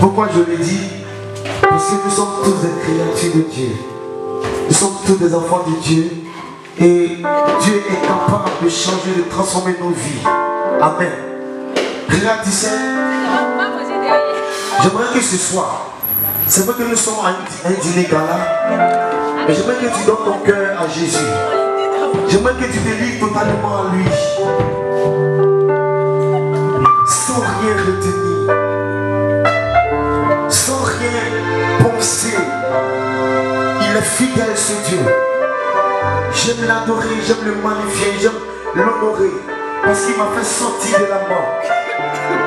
Pourquoi je le dis? Parce que nous sommes tous des créatures de Dieu. Nous sommes tous des enfants de Dieu. Et Dieu est capable de changer, de transformer nos vies. Amen. Regarde. J'aimerais que ce soir, c'est vrai que nous sommes à un dîner gala, mais j'aimerais que tu donnes ton cœur à Jésus. J'aimerais que tu te livres totalement à lui. Il est fidèle ce Dieu. J'aime l'adorer, j'aime le magnifier, j'aime l'honorer. Parce qu'il m'a fait sortir de la mort.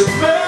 Je